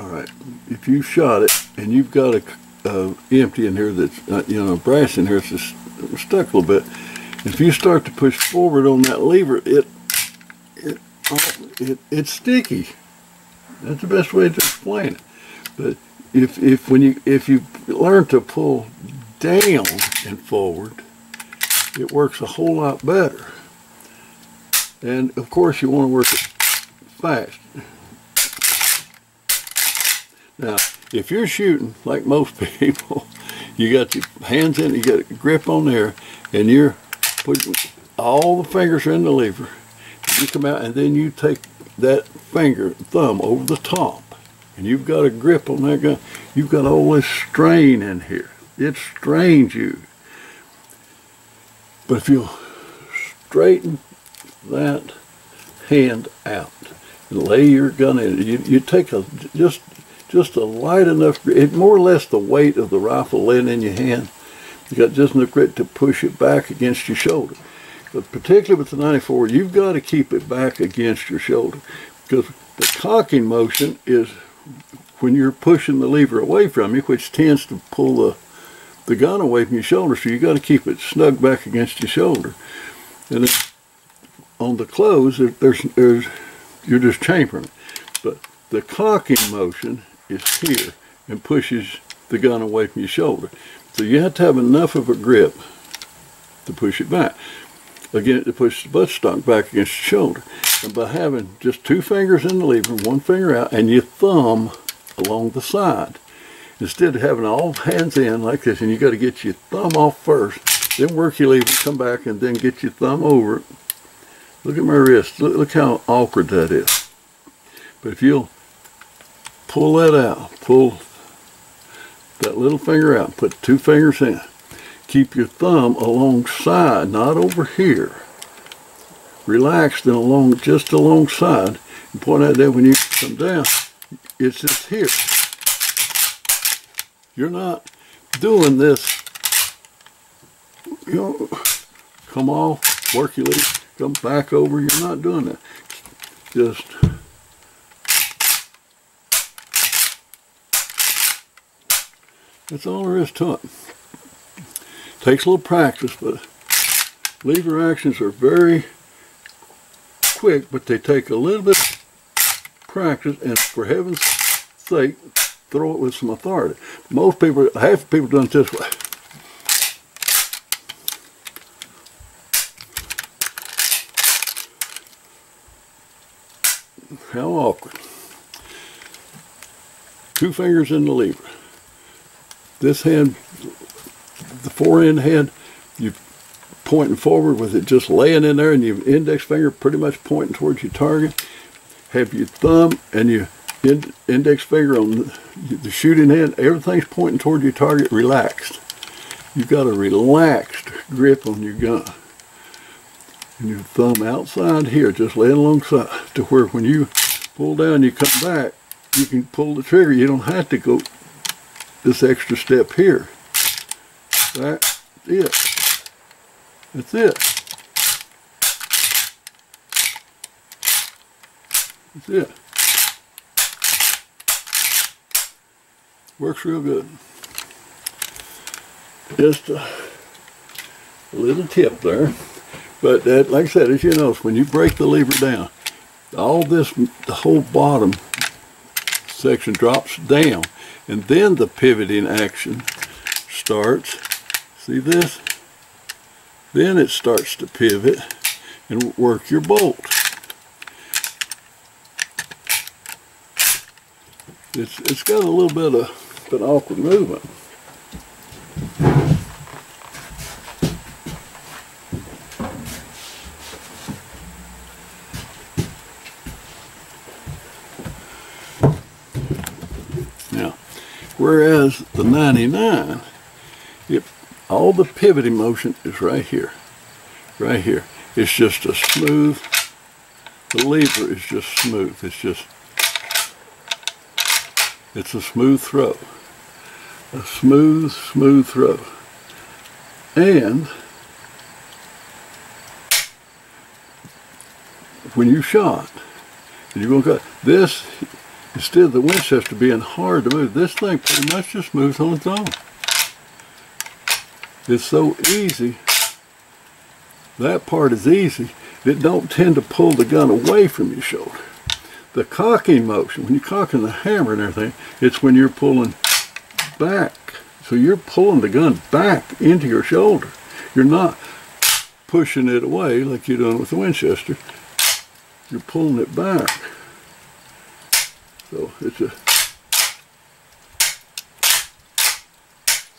all right, if you shot it and you've got a uh, empty in here that's uh, you know brass in here it's just stuck a little bit if you start to push forward on that lever it it, it it's sticky that's the best way to explain it but if if when you if you learn to pull down and forward it works a whole lot better and of course you want to work it fast now if you're shooting like most people, You got your hands in, you got a grip on there, and you're putting all the fingers in the lever. You come out, and then you take that finger, thumb over the top, and you've got a grip on that gun. You've got all this strain in here. It strains you. But if you straighten that hand out and lay your gun in it, you, you take a just just a light enough, it more or less the weight of the rifle laying in your hand. You got just enough grit to push it back against your shoulder. But particularly with the 94, you've got to keep it back against your shoulder because the cocking motion is when you're pushing the lever away from you, which tends to pull the, the gun away from your shoulder. So you got to keep it snug back against your shoulder. And on the close, there's, there's, you're just chambering. But the cocking motion is here and pushes the gun away from your shoulder. So you have to have enough of a grip to push it back. Again, to push the buttstock back against your shoulder. And by having just two fingers in the lever, one finger out, and your thumb along the side, instead of having all hands in like this, and you got to get your thumb off first, then work your lever, come back, and then get your thumb over it. Look at my wrist. Look, look how awkward that is. But if you'll pull that out, pull that little finger out, put two fingers in, keep your thumb alongside, not over here. Relaxed and along, just alongside. And point out that when you come down, it's just here. You're not doing this, you know, come off, work your legs, come back over. You're not doing that. Just that's all there is to it. Takes a little practice, but lever actions are very quick, but they take a little bit of practice, and for heaven's sake, throw it with some authority. Most people, half the people done it this way. How awkward. Two fingers in the lever. This hand the forehand hand, you're pointing forward with it just laying in there and your index finger pretty much pointing towards your target. Have your thumb and your index finger on the shooting hand, everything's pointing toward your target relaxed. You've got a relaxed grip on your gun. And your thumb outside here, just laying alongside, to where when you pull down, you come back, you can pull the trigger. You don't have to go this extra step here. That's it. That's it. That's it. Works real good. Just a, little tip there. But that, like I said, as you notice, when you break the lever down, all this, the whole bottom section drops down. And then the pivoting action starts See this? Then it starts to pivot and work your bolt. It's, it's got a little bit of an awkward movement. Now, whereas the 99, it all the pivoting motion is right here. Right here. It's just a smooth, the lever is just smooth. It's just, it's a smooth throw. A smooth, smooth throw. And when you shot, you're going to cut, this, instead of the Winchester being hard to move, this thing pretty much just moves on its own. It's so easy. That part is easy. It don't tend to pull the gun away from your shoulder. The cocking motion, when you're cocking the hammer and everything, it's when you're pulling back. So you're pulling the gun back into your shoulder. You're not pushing it away like you're doing with the Winchester. You're pulling it back. So it's a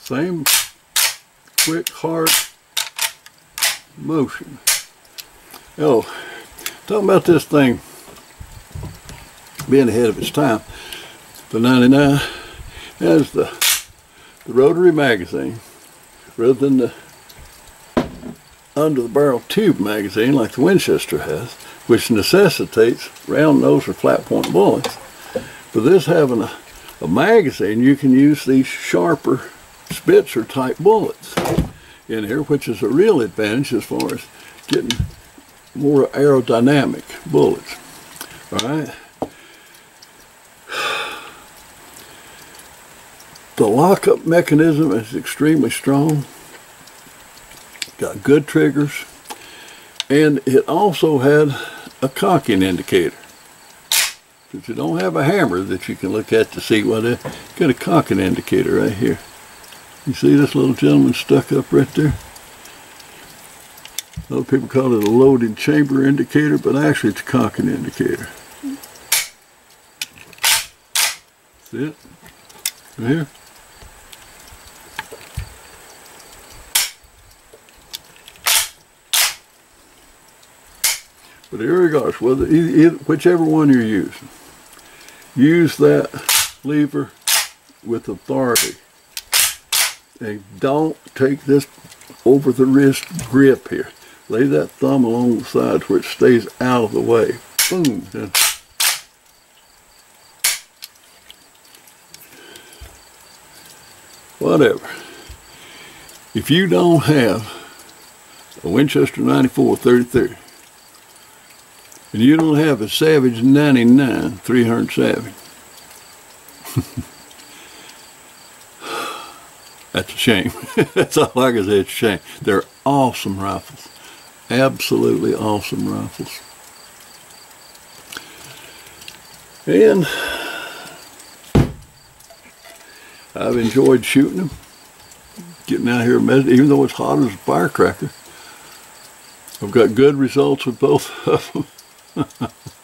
Same quick, hard motion. Oh, talking about this thing being ahead of its time. The 99 has the, the rotary magazine rather than the under the barrel tube magazine like the Winchester has, which necessitates round nose or flat point bullets. For this having a, a magazine, you can use these sharper Spitzer type bullets in here, which is a real advantage as far as getting more aerodynamic bullets. All right. The lockup mechanism is extremely strong. Got good triggers. And it also had a cocking indicator. But you don't have a hammer that you can look at to see what it got a cocking indicator right here. You see this little gentleman stuck up right there? Other people call it a loading chamber indicator, but actually it's a cocking indicator. See it? Right here. But irregardless, whether either, whichever one you're using, use that lever with authority. And don't take this over the wrist grip here. Lay that thumb along the sides where it stays out of the way. Boom. Whatever. If you don't have a Winchester 94 33 and you don't have a Savage 99 300 Savage, That's a shame. That's all I can say. It's a shame. They're awesome rifles. Absolutely awesome rifles. And I've enjoyed shooting them. Getting out here, even though it's hot as a firecracker. I've got good results with both of them.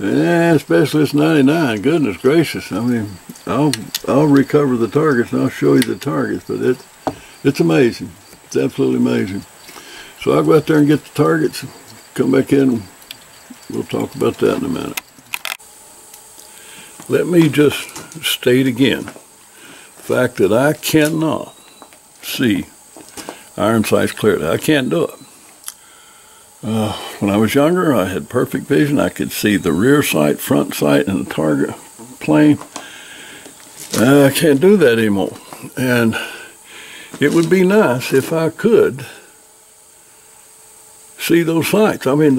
Yeah, Specialist 99. Goodness gracious. I mean, I'll I'll recover the targets and I'll show you the targets, but it it's amazing. It's absolutely amazing. So I'll go out there and get the targets, come back in, we'll talk about that in a minute. Let me just state again the fact that I cannot see iron sights clearly. I can't do it. Uh, when I was younger, I had perfect vision. I could see the rear sight, front sight, and the target plane. Uh, I can't do that anymore. And it would be nice if I could see those sights. I mean,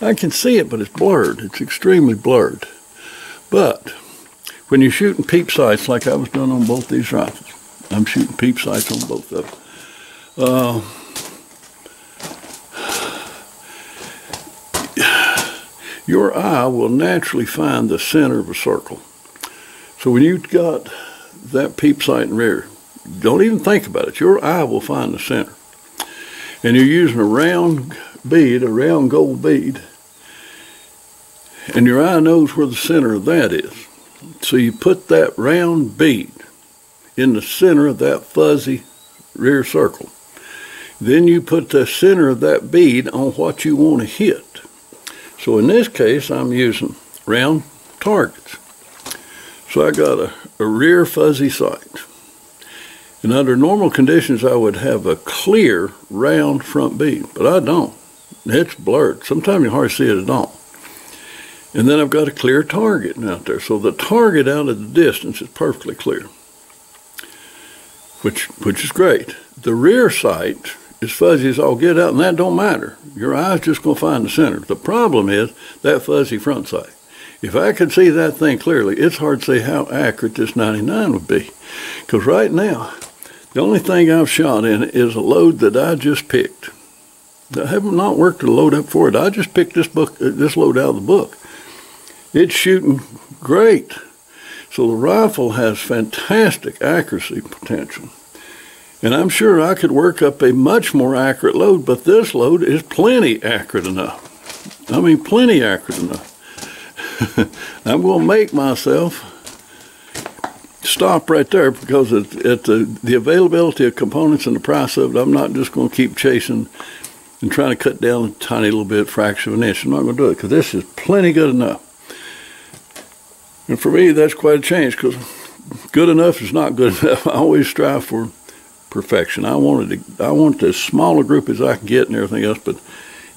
I can see it, but it's blurred. It's extremely blurred. But when you're shooting peep sights like I was doing on both these rifles, I'm shooting peep sights on both of them. Uh, your eye will naturally find the center of a circle. So when you've got that peep sight in rear, don't even think about it. Your eye will find the center. And you're using a round bead, a round gold bead, and your eye knows where the center of that is. So you put that round bead in the center of that fuzzy rear circle. Then you put the center of that bead on what you want to hit. So in this case, I'm using round targets. So I got a, a rear fuzzy sight. And under normal conditions, I would have a clear round front bead, but I don't. It's blurred. Sometimes you hardly see it at all. And then I've got a clear target out there. So the target out at the distance is perfectly clear, which, which is great. The rear sight as fuzzy as all get out, and that don't matter. Your eye's just going to find the center. The problem is that fuzzy front sight. If I could see that thing clearly, it's hard to say how accurate this 99 would be. Because right now, the only thing I've shot in is a load that I just picked. I have not worked a load up for it. I just picked this book, uh, this load out of the book. It's shooting great. So the rifle has fantastic accuracy potential. And I'm sure I could work up a much more accurate load, but this load is plenty accurate enough. I mean, plenty accurate enough. I'm going to make myself stop right there because at, the, uh, the availability of components and the price of it, I'm not just going to keep chasing and trying to cut down a tiny little bit, fraction of an inch. I'm not going to do it because this is plenty good enough. And for me, that's quite a change because good enough is not good enough. I always strive for perfection. I wanted to, I want as small a group as I can get and everything else, but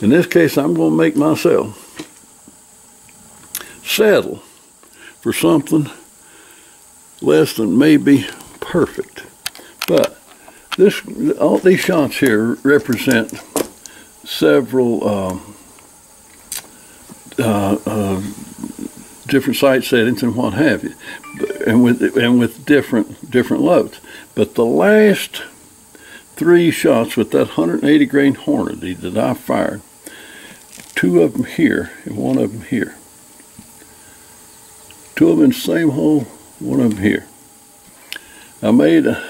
in this case, I'm going to make myself settle for something less than maybe perfect. But this, all these shots here represent several uh, uh, uh, different sight settings and what have you, and with and with different different loads. But the last three shots with that 180 grain Hornady that I fired, two of them here and one of them here. Two of them in the same hole, one of them here. I made a,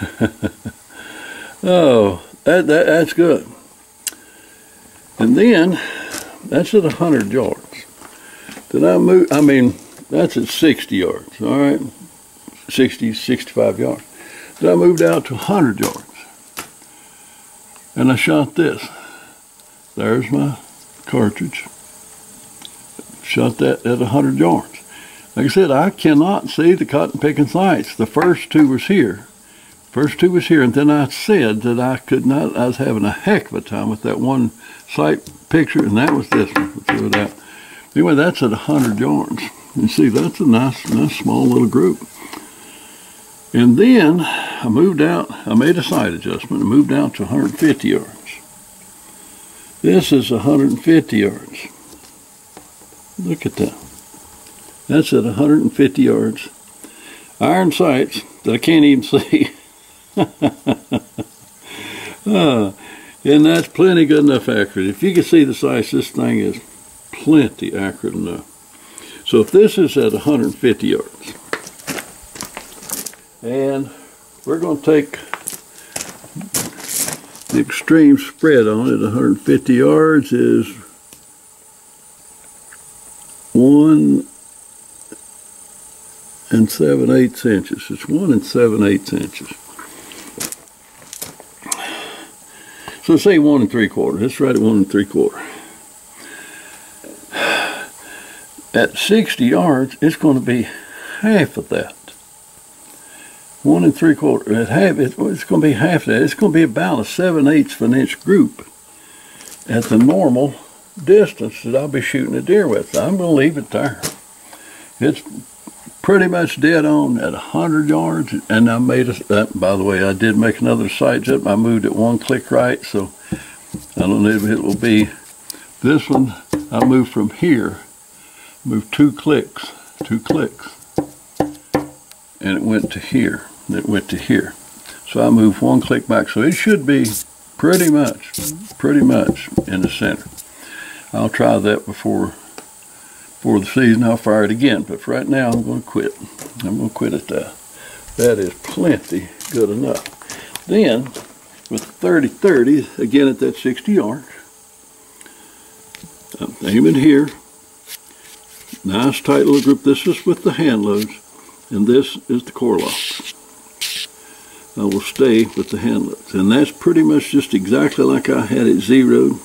oh, that, that, that's good. And then, that's at 100 yards. Did I move, I mean, that's at 60 yards, all right? 60, 65 yards. Then I moved out to 100 yards. And I shot this. There's my cartridge. Shot that at 100 yards. Like I said, I cannot see the cotton picking sights. The first two was here. First two was here, and then I said that I could not, I was having a heck of a time with that one sight picture, and that was this one. It out. Anyway, that's at 100 yards. You see, that's a nice, nice small little group. And then I moved out, I made a sight adjustment and moved out to 150 yards. This is 150 yards. Look at that. That's at 150 yards. Iron sights that I can't even see. uh, and that's plenty good enough accurate. If you can see the sights, this thing is plenty accurate enough. So if this is at 150 yards, and we're going to take the extreme spread on it, 150 yards is one and seven eighths inches. It's one and seven eighths inches. So say one and three quarter. Let's write it one and three quarter. At 60 yards, it's going to be half of that. One and three quarter. At half, it's going to be half that. It's going to be about a seven eighths of an inch group at the normal distance that I'll be shooting a deer with. I'm going to leave it there. It's pretty much dead on at 100 yards. And I made a, uh, by the way, I did make another sight jump. I moved it one click right, so I don't know if it will be. This one, I moved from here, moved two clicks, two clicks, and it went to here. It went to here. So I move one click back. So it should be pretty much, pretty much in the center. I'll try that before for the season, I'll fire it again. But for right now, I'm going to quit. I'm going to quit at that. Uh, that is plenty good enough. Then, with 30-30, again at that 60 yards, I'm aiming here. Nice tight little group. This is with the hand loads, and this is the Core-Lokts. I will stay with the hand loads. And that's pretty much just exactly like I had it zeroed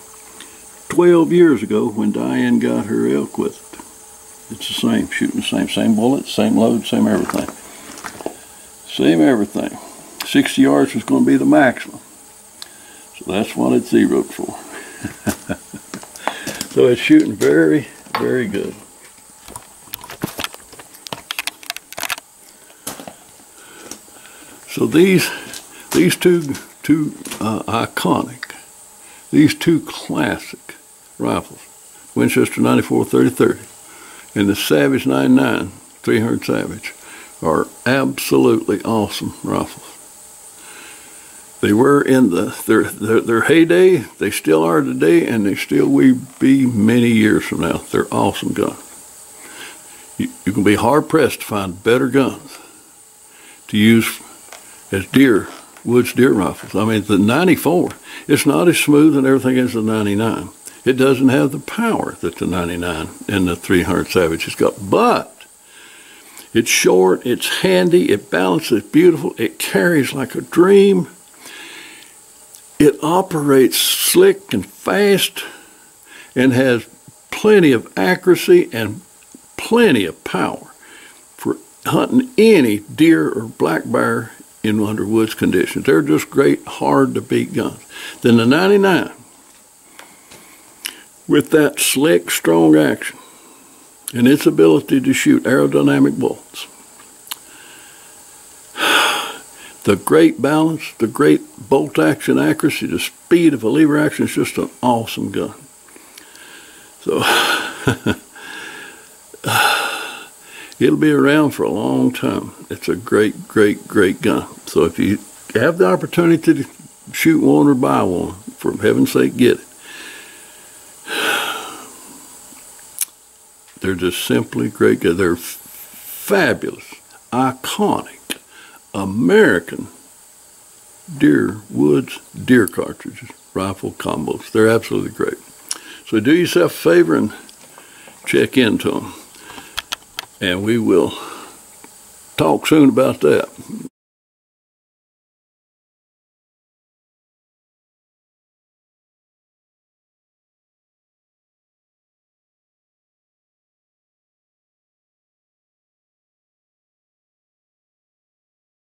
12 years ago when Diane got her elk with it. it's the same, shooting the same, same bullet, same load, same everything. Same everything. 60 yards was going to be the maximum. So that's what it's zeroed for. so it's shooting very, very good. So these, these two, two uh, iconic, these two classic rifles, Winchester 94 30 and the Savage 99 300 Savage are absolutely awesome rifles. They were in the their, their, their heyday. They still are today, and they still will be many years from now. They're awesome guns. You, you can be hard pressed to find better guns to use as deer woods deer rifles. I mean, the 94, it's not as smooth and everything as the 99. It doesn't have the power that the 99 and the 300 Savage has got. But It's short, it's handy, it balances beautiful, it carries like a dream. It operates slick and fast and has plenty of accuracy and plenty of power for hunting any deer or black bear in under woods conditions. They're just great, hard to beat guns. Then the 99, with that slick, strong action and its ability to shoot aerodynamic bullets, the great balance, the great bolt action accuracy, the speed of a lever action is just an awesome gun. So it'll be around for a long time. It's a great, great, great gun. So if you have the opportunity to shoot one or buy one, for heaven's sake, get it. They're just simply great. They're fabulous, iconic, American deer woods deer cartridges, rifle combos. They're absolutely great. So do yourself a favor and check into them. And we will talk soon about that.